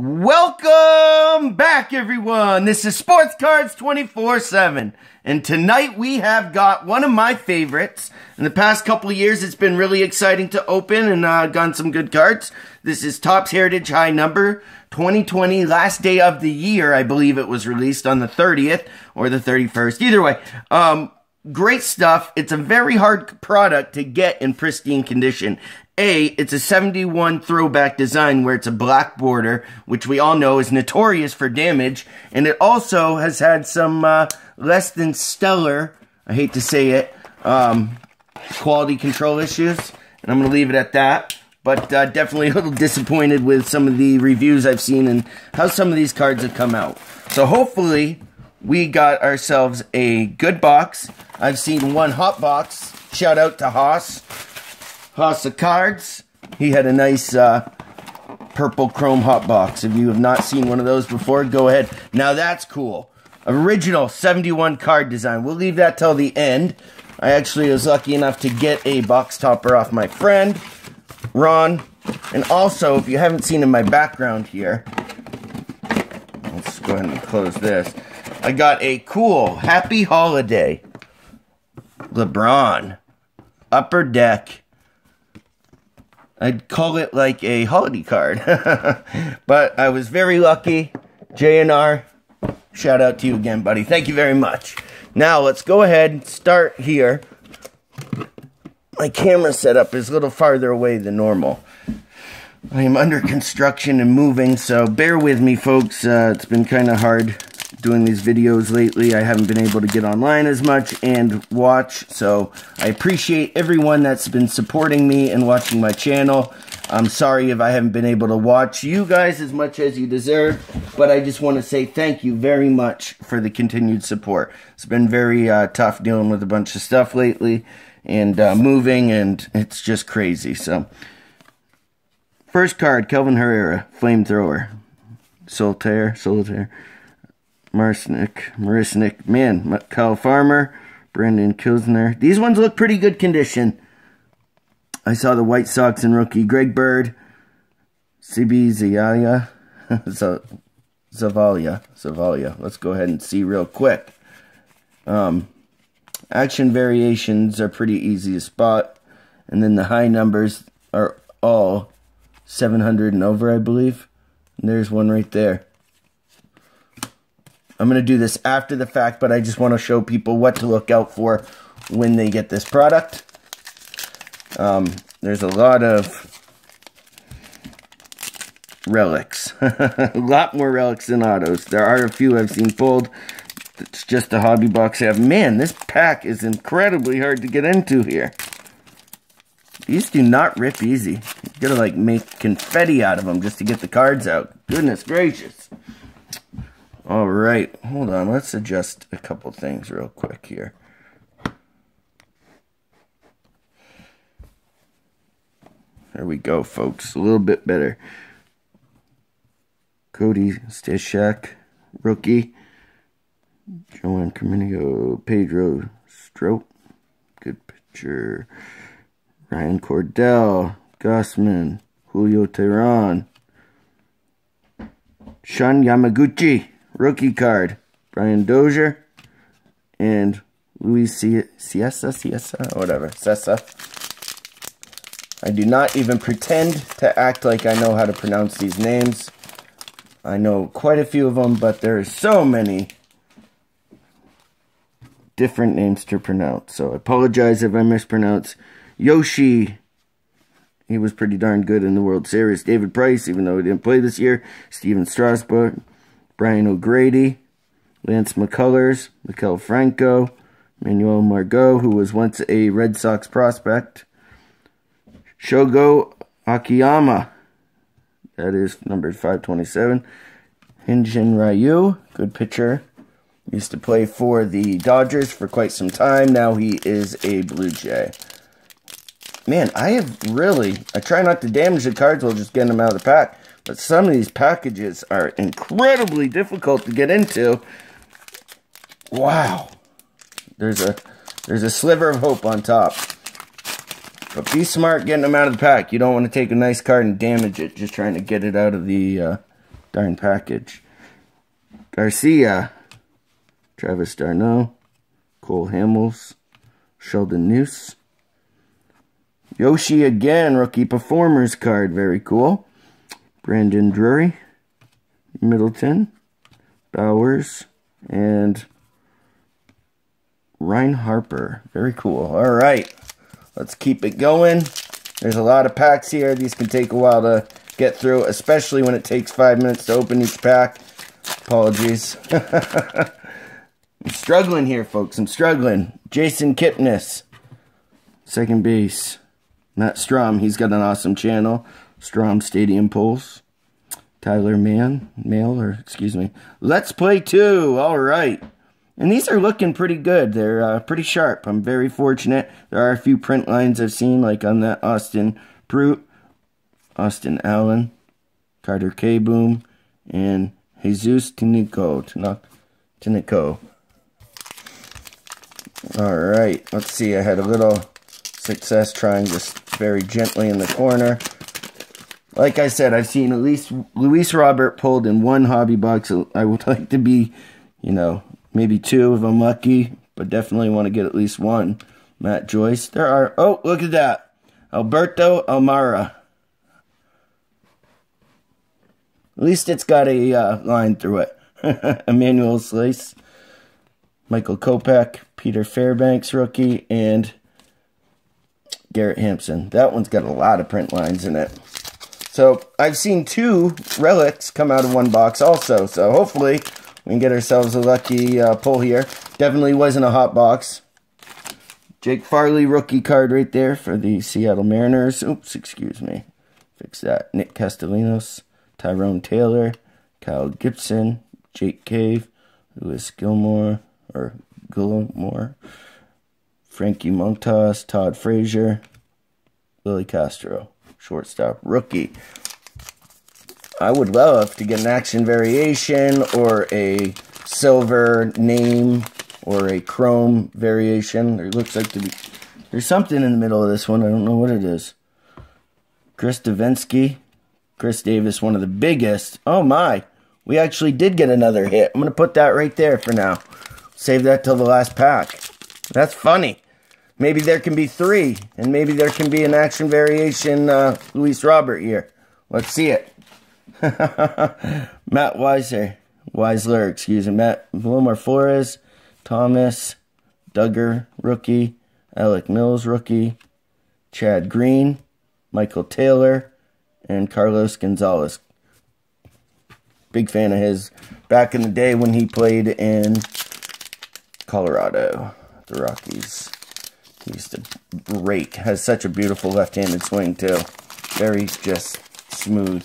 Welcome back, everyone. This is Sports Cards 24 7. And tonight we have got one of my favorites. In the past couple of years, it's been really exciting to open and uh, gotten some good cards. This is Topps Heritage High Number 2020, last day of the year. I believe it was released on the 30th or the 31st. Either way, um, great stuff. It's a very hard product to get in pristine condition. A, it's a 71 throwback design where it's a black border, which we all know is notorious for damage. And it also has had some uh, less than stellar, I hate to say it, um, quality control issues. And I'm going to leave it at that. But uh, definitely a little disappointed with some of the reviews I've seen and how some of these cards have come out. So hopefully we got ourselves a good box. I've seen one hot box. Shout out to Haas. House of Cards. He had a nice uh, purple chrome hot box. If you have not seen one of those before, go ahead. Now that's cool. Original 71 card design. We'll leave that till the end. I actually was lucky enough to get a box topper off my friend, Ron. And also, if you haven't seen in my background here, let's go ahead and close this. I got a cool Happy Holiday LeBron Upper Deck I'd call it like a holiday card. but I was very lucky. JNR, shout out to you again, buddy. Thank you very much. Now, let's go ahead and start here. My camera setup is a little farther away than normal. I am under construction and moving, so bear with me, folks. Uh, it's been kind of hard doing these videos lately. I haven't been able to get online as much and watch, so I appreciate everyone that's been supporting me and watching my channel. I'm sorry if I haven't been able to watch you guys as much as you deserve, but I just want to say thank you very much for the continued support. It's been very uh, tough dealing with a bunch of stuff lately and uh, moving, and it's just crazy. So, first card, Kelvin Herrera, Flamethrower. Solitaire, Solitaire. Marisnick, Marisnick, man, Kyle Farmer, Brandon Kilsner. These ones look pretty good condition. I saw the White Sox and rookie Greg Bird, CB Zayaya, Zavalia, Zavalia. Let's go ahead and see real quick. Um, action variations are pretty easy to spot, and then the high numbers are all 700 and over, I believe. And there's one right there. I'm going to do this after the fact, but I just want to show people what to look out for when they get this product. Um, there's a lot of relics. a lot more relics than autos. There are a few I've seen pulled. It's just a hobby box I have. Man, this pack is incredibly hard to get into here. These do not rip easy. You gotta like make confetti out of them just to get the cards out. Goodness gracious. All right, hold on. Let's adjust a couple things real quick here. There we go, folks. A little bit better. Cody Stashak, rookie. Joan Caminio, Pedro Strop, good pitcher. Ryan Cordell, Gausman, Julio Teheran, Shun Yamaguchi, Rookie card, Brian Dozier and Luis Siesa, Siesa, whatever, Cessa. I do not even pretend to act like I know how to pronounce these names. I know quite a few of them, but there are so many different names to pronounce. So I apologize if I mispronounce. Yoshi, he was pretty darn good in the World Series. David Price, even though he didn't play this year. Stephen Strasburg. Brian O'Grady, Lance McCullers, Maikel Franco, Manuel Margot, who was once a Red Sox prospect, Shogo Akiyama, that is number 527, Hyun-jin Ryu, good pitcher, used to play for the Dodgers for quite some time, now he is a Blue Jay. Man, I have really, I try not to damage the cards while just getting them out of the pack. But some of these packages are incredibly difficult to get into. Wow. There's a there's a sliver of hope on top. But be smart getting them out of the pack. You don't want to take a nice card and damage it just trying to get it out of the uh, darn package. Garcia, Travis d'Arnaud, Cole Hamels, Sheldon Neuse. Yoshi again, rookie performers card, very cool. Brandon Drury, Middleton, Bowers, and Ryan Harper. Very cool. All right, let's keep it going. There's a lot of packs here. These can take a while to get through, especially when it takes five minutes to open each pack. Apologies. I'm struggling here, folks. I'm struggling. Jason Kipnis, second base. Matt Strom, he's got an awesome channel. Strom Stadium Pulse. Tyler Mann, Mail, or excuse me. Let's Play 2. All right. And these are looking pretty good. They're uh, pretty sharp. I'm very fortunate. There are a few print lines I've seen, like on that Austin Brute, Austin Allen, Carter K. Boom, and Jesus Tinico. Tinico. All right. Let's see. I had a little success trying this very gently in the corner. Like I said, I've seen at least Luis Robert pulled in one hobby box. I would like to be, you know, maybe two if I'm lucky, but definitely want to get at least one. Matt Joyce. There are, oh, look at that. Alberto Almora. At least it's got a uh, line through it. Emmanuel Slice, Michael Kopech, Peter Fairbanks rookie, and Garrett Hampson. That one's got a lot of print lines in it. So I've seen two relics come out of one box also. So hopefully we can get ourselves a lucky uh, pull here. Definitely wasn't a hot box. Jake Farley rookie card right there for the Seattle Mariners. Oops, excuse me. Fix that. Nick Castellanos, Tyrone Taylor, Kyle Gibson, Jake Cave, Lewis Gilmore, or Gilmore, Frankie Montas, Todd Frazier, Willi Castro, shortstop rookie. I would love to get an action variation or a silver name or a chrome variation. There looks like to be there's something in the middle of this one. I don't know what it is. Chris Devenski, Chris Davis, one of the biggest. Oh my, we actually did get another hit. I'm gonna put that right there for now. Save that till the last pack. That's funny. Maybe there can be three, and maybe there can be an action variation uh, Luis Robert here. Let's see it. Matt Weiser, Weisler, excuse me, Matt Wilmer Flores, Thomas, Duggar, rookie, Alec Mills, rookie, Chad Green, Michael Taylor, and Carlos Gonzalez. Big fan of his back in the day when he played in Colorado, the Rockies. Used to rake, has such a beautiful left-handed swing too. Very just smooth.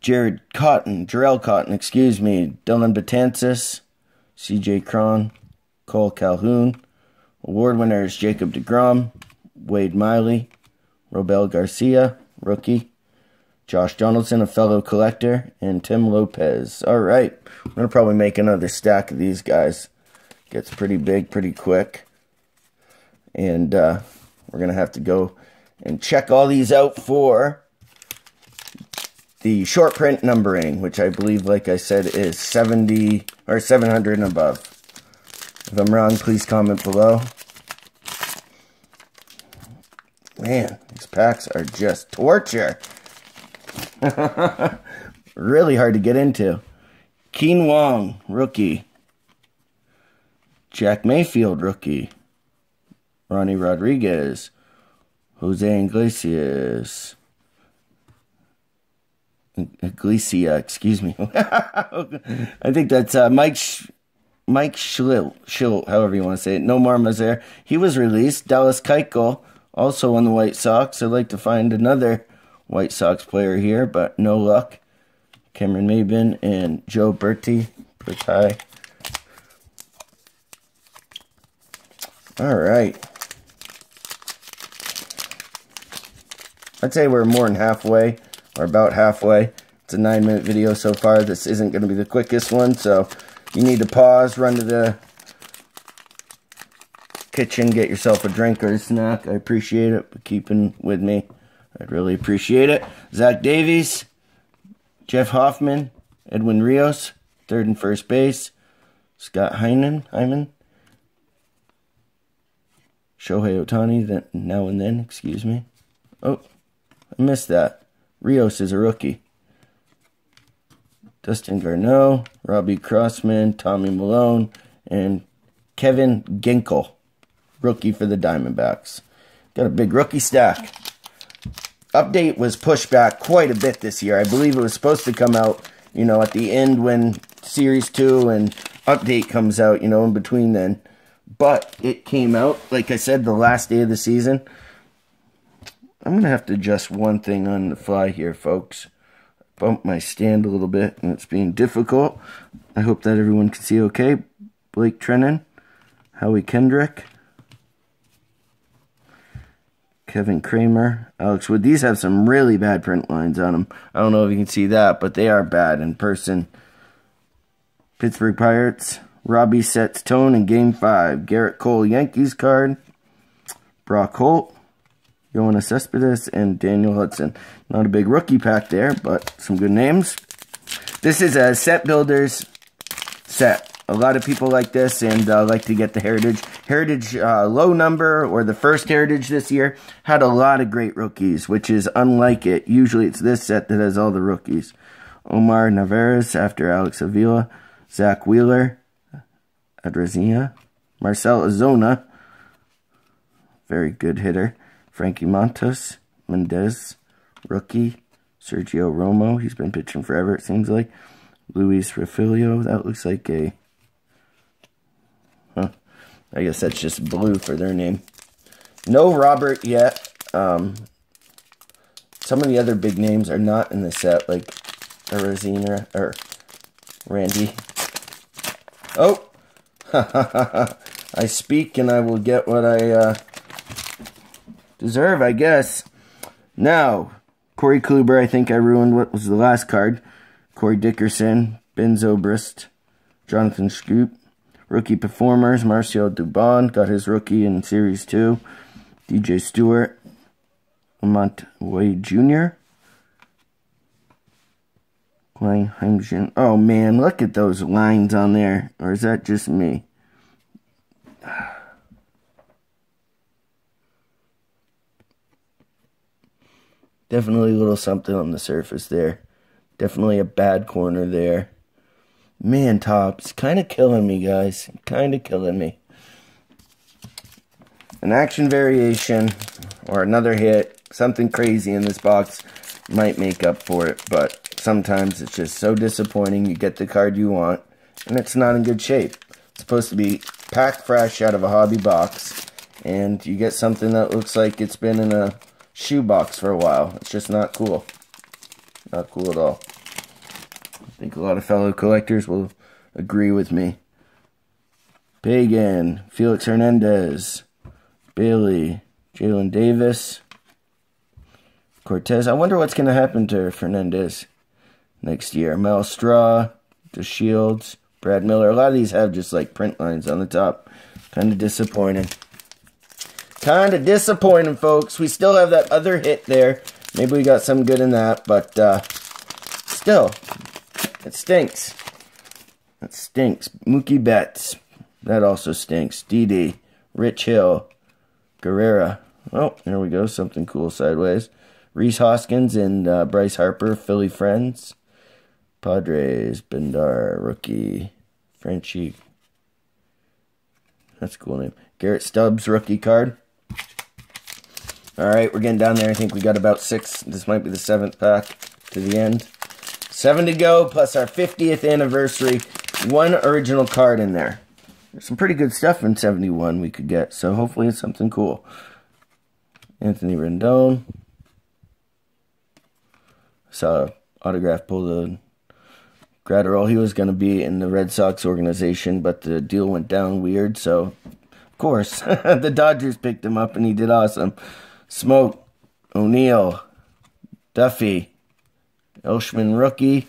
Jared Cotton, Jharel Cotton, excuse me, Dellin Betances, CJ Cron, Cole Calhoun, award winners Jacob DeGrom, Wade Miley, Robel Garcia, rookie, Josh Donaldson, a fellow collector, and Tim Lopez. All right, I'm going to probably make another stack of these guys. Gets pretty big pretty quick. And uh, we're going to have to go and check all these out for the short print numbering, which I believe, like I said, is 70 or 700 and above. If I'm wrong, please comment below. Man, these packs are just torture. really hard to get into. Kean Wong, rookie. Jack Mayfield, rookie. Ronnie Rodriguez. Jose Iglesias. Iglesia, excuse me. I think that's uh, Mike Sh- Mike Schlill, Schill, however you want to say it. Nomar Mazar. He was released. Dallas Keuchel, also on the White Sox. I'd like to find another White Sox player here, but no luck. Cameron Maybin and Joe Berti. Berti. All right. I'd say we're more than halfway or about halfway. It's a nine minute video so far. This isn't going to be the quickest one, so you need to pause, run to the kitchen, get yourself a drink or a snack. I appreciate it for keeping with me. I'd really appreciate it. Zach Davies, Jeff Hoffman, Edwin Rios, third and first base. Scott Hyman, Hyman. Shohei Ohtani, then, now and then, excuse me. Oh, I missed that. Rios is a rookie. Dustin Garneau, Robbie Crossman, Tommy Malone, and Kevin Ginkel, rookie for the Diamondbacks. Got a big rookie stack. Update was pushed back quite a bit this year. I believe it was supposed to come out, you know, at the end when Series 2 and Update comes out, you know, in between then. But it came out, like I said, the last day of the season. I'm going to have to adjust one thing on the fly here, folks bump my stand a little bit and it's being difficult. I hope that everyone can see okay. Blake Trennan, Howie Kendrick, Kevin Kramer, Alex Wood. These have some really bad print lines on them. I don't know if you can see that, but they are bad in person. Pittsburgh Pirates, Robbie sets tone in Game 5. Gerrit Cole, Yankees card. Brock Holt, Yoenis Cespedes, and Daniel Hudson. Not a big rookie pack there, but some good names. This is a set builders set. A lot of people like this and uh, like to get the Heritage. Heritage uh, low number, or the first Heritage this year, had a lot of great rookies, which is unlike it. Usually it's this set that has all the rookies. Omar Narvaez after Alex Avila. Zack Wheeler. Adrianza. Marcell Ozuna. Very good hitter. Frankie Montas, Mendez, rookie, Sergio Romo. He's been pitching forever, it seems like. Luis Refilio. That looks like a. Huh. I guess that's just blue for their name. No Robert yet. Um, some of the other big names are not in the set, like Arizina or Randy. Oh! I speak and I will get what I uh, deserve, I guess. Now, Corey Kluber, I think I ruined what was the last card. Corey Dickerson, Ben Zobrist, Jonathan Schoop. Rookie performers, Marcio Dubon got his rookie in Series 2. DJ Stewart, LaMonte Wade Jr. Oh man, look at those lines on there. Or is that just me? Definitely a little something on the surface there. Definitely a bad corner there. Man, Topps, kind of killing me, guys. Kind of killing me. An action variation or another hit, something crazy in this box might make up for it, but sometimes it's just so disappointing. You get the card you want, and it's not in good shape. It's supposed to be packed fresh out of a hobby box, and you get something that looks like it's been in a shoebox for a while. It's just not cool. Not cool at all. I think a lot of fellow collectors will agree with me. Pagan, Felix Hernandez, Bailey, Jalen Davis, Cortez. I wonder what's going to happen to Fernandez next year. Mel Straw, the Shields, Brad Miller. A lot of these have just like print lines on the top. Kind of disappointing. Kind of disappointing, folks. We still have that other hit there. Maybe we got some good in that, but uh, still, it stinks. It stinks. Mookie Betts. That also stinks. DD. Rich Hill. Guerrera. Oh, there we go. Something cool sideways. Rhys Hoskins and uh, Bryce Harper, Philly Friends. Padres, Bendar, rookie. Frenchie. That's a cool name. Garrett Stubbs, rookie card. All right, we're getting down there. I think we got about six. This might be the seventh pack to the end. Seven to go, plus our 50th anniversary. One original card in there. There's some pretty good stuff in 71 we could get, so hopefully it's something cool. Anthony Rendon. Saw autograph pull the Graterol. He was going to be in the Red Sox organization, but the deal went down weird, so of course the Dodgers picked him up and he did awesome. Smoke, O'Neill, Duffy, Elshman rookie,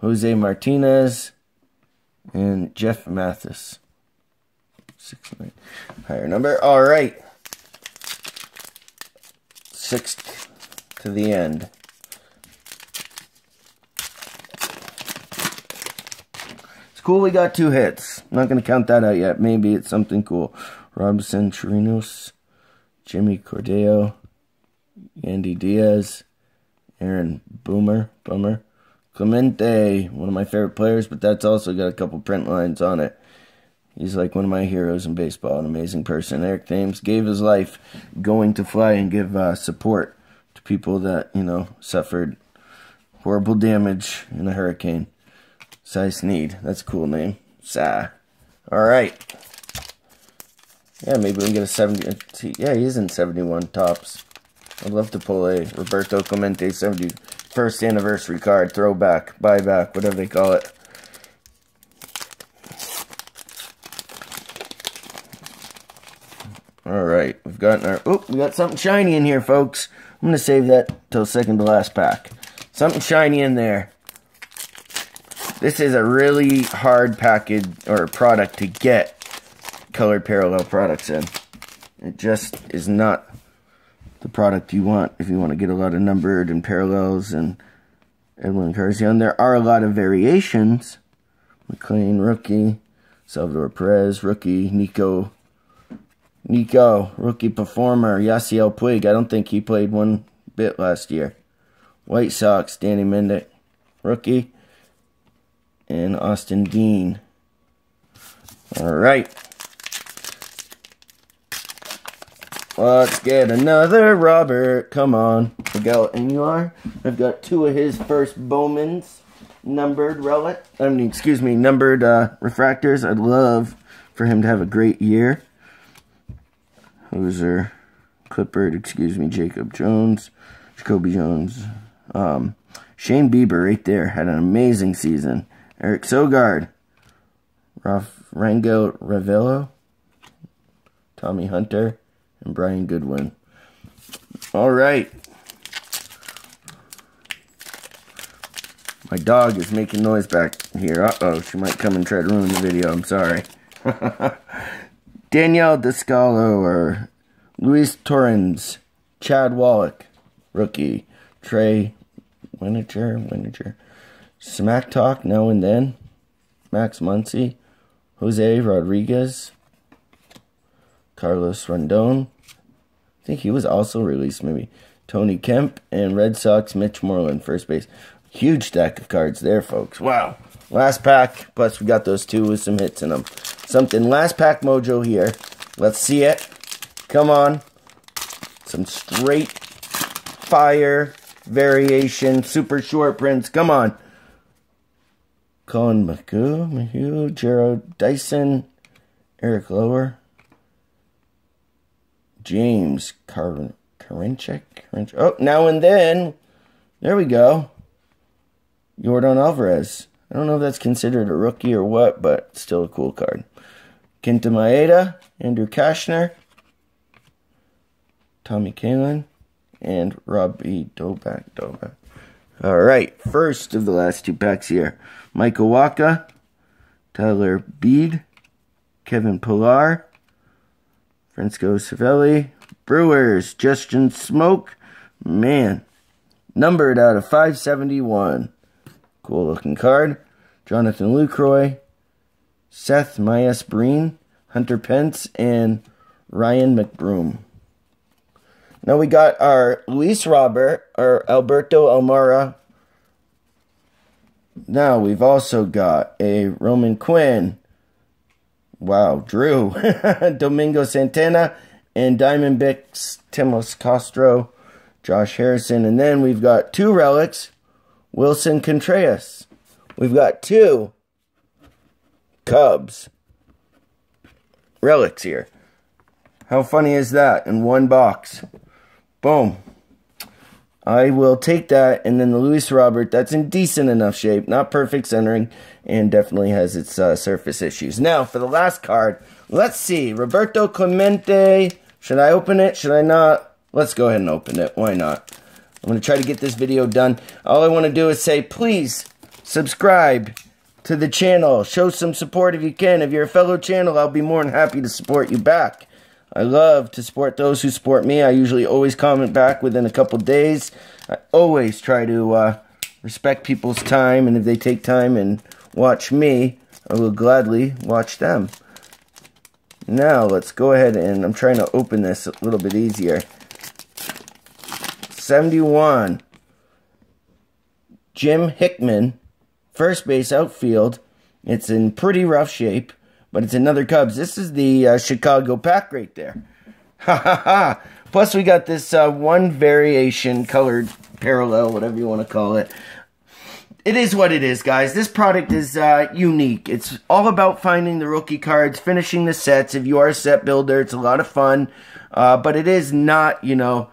Jose Martinez, and Jeff Mathis. Six nine. Higher number. All right. Sixth to the end. It's cool we got two hits. I'm not going to count that out yet. Maybe it's something cool. Rob Chirinos. Jimmy Cordeo, Andy Diaz, Aaron Boomer, Bummer, Clemente, one of my favorite players, but that's also got a couple print lines on it. He's like one of my heroes in baseball, an amazing person. Eric Thames gave his life going to fly and give uh, support to people that, you know, suffered horrible damage in a hurricane. Cy Sneed, that's a cool name. Cy. Alright. Yeah, maybe we can get a 70. Yeah, he's in 71 Topps. I'd love to pull a Roberto Clemente 71st anniversary card, throwback, buyback, whatever they call it. Alright, we've gotten our... Oh, we got something shiny in here, folks. I'm to save that till second to last pack. Something shiny in there. This is a really hard package or product to get colored parallel products in. It just is not the product you want if you want to get a lot of numbered and parallels and Edwin Carzion. There are a lot of variations. McLean, rookie. Salvador Perez, rookie. Nico, Nico, rookie performer. Yasiel Puig. I don't think he played one bit last year. White Sox, Danny Mendick, rookie. And Austin Dean. All right. Let's get another Robert. Come on. Miguel Aguilar. I've got two of his first Bowmans numbered relic. I mean, excuse me, numbered uh, refractors. I'd love for him to have a great year. Hoser, Clippard, excuse me, Jacob Jones, Jacoby Jones. Um, Shane Bieber right there had an amazing season. Eric Sogard, Raf, Rango Ravello, Tommy Hunter, and Brian Goodwin. All right. My dog is making noise back here. Uh-oh, she might come and try to ruin the video. I'm sorry. Danielle Descalo or Luis Torrens, Chad Wallach, rookie, Trey Winiger, Winiger, Smack Talk now and then, Max Muncy, Jose Rodriguez, Carlos Rondon. I think he was also released, maybe. Tony Kemp and Red Sox Mitch Moreland, first base. Huge stack of cards there, folks. Wow. Last pack, plus we got those two with some hits in them. Something last pack mojo here. Let's see it. Come on. Some straight fire variation, super short prints. Come on. Collin McHugh, McHugh, Gerald Dyson, Eric Lower, James Car Karinchek. Oh, now and then. There we go. Yordan Alvarez. I don't know if that's considered a rookie or what, but still a cool card. Kenta Maeda, Andrew Cashner, Tommy Kaylin, and Robbie Dobak. Dobak. All right, first of the last two packs here. Michael Wacha, Tyler Beede, Kevin Pillar, Francisco Cervelli, Brewers, Justin Smoak. man, numbered out of 571. Cool looking card. Jonathan Lucroy, Seth Myers Breen, Hunter Pence, and Ryan McBroom. Now we got our Luis Robert, our Alberto Almora. Now we've also got a Roman Quinn, Wow, Drew, Domingo Santana, and Diamondbacks Timos Castro, Josh Harrison, and then we've got two relics, Willson Contreras. We've got two Cubs relics here. How funny is that in one box? Boom. I will take that, and then the Luis Robert, that's in decent enough shape. Not perfect centering, and definitely has its uh, surface issues. Now, for the last card, let's see. Roberto Clemente. Should I open it? Should I not? Let's go ahead and open it. Why not? I'm going to try to get this video done. All I want to do is say, please subscribe to the channel. Show some support if you can. If you're a fellow channel, I'll be more than happy to support you back. I love to support those who support me. I usually always comment back within a couple days. I always try to uh, respect people's time, and if they take time and watch me, I will gladly watch them. Now, let's go ahead and I'm trying to open this a little bit easier. 71. Jim Hickman, first base outfield. It's in pretty rough shape, but it's another Cubs. This is the uh, Chicago pack right there. Ha ha ha. Plus, we got this uh, one variation colored parallel, whatever you want to call it. It is what it is, guys. This product is uh, unique. It's all about finding the rookie cards, finishing the sets. If you are a set builder, it's a lot of fun. Uh, but it is not, you know,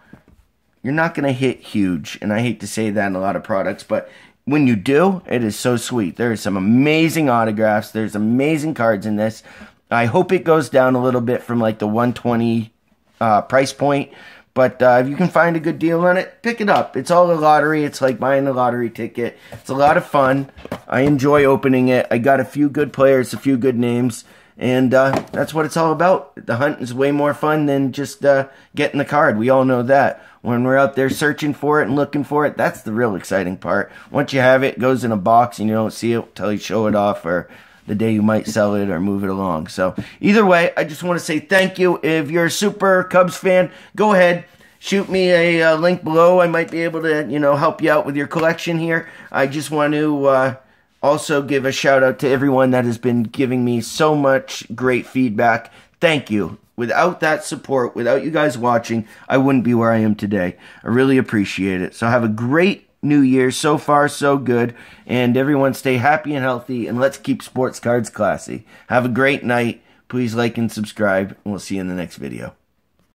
you're not going to hit huge. And I hate to say that in a lot of products, but when you do, it is so sweet. There are some amazing autographs. There's amazing cards in this. I hope it goes down a little bit from like the 120 uh, price point. But uh, if you can find a good deal on it, pick it up. It's all a lottery. It's like buying a lottery ticket. It's a lot of fun. I enjoy opening it. I got a few good players, a few good names. And uh, that's what it's all about. The hunt is way more fun than just uh, getting the card. We all know that. When we're out there searching for it and looking for it, that's the real exciting part. Once you have it, it goes in a box and you don't see it until you show it off or the day you might sell it or move it along. So either way, I just want to say thank you. If you're a super Cubs fan, go ahead. Shoot me a, uh, link below. I might be able to, you know, help you out with your collection here. I just want to uh, also give a shout out to everyone that has been giving me so much great feedback. Thank you. Without that support, without you guys watching, I wouldn't be where I am today. I really appreciate it. So have a great new year. So far, so good. And everyone stay happy and healthy. And let's keep sports cards classy. Have a great night. Please like and subscribe. And we'll see you in the next video.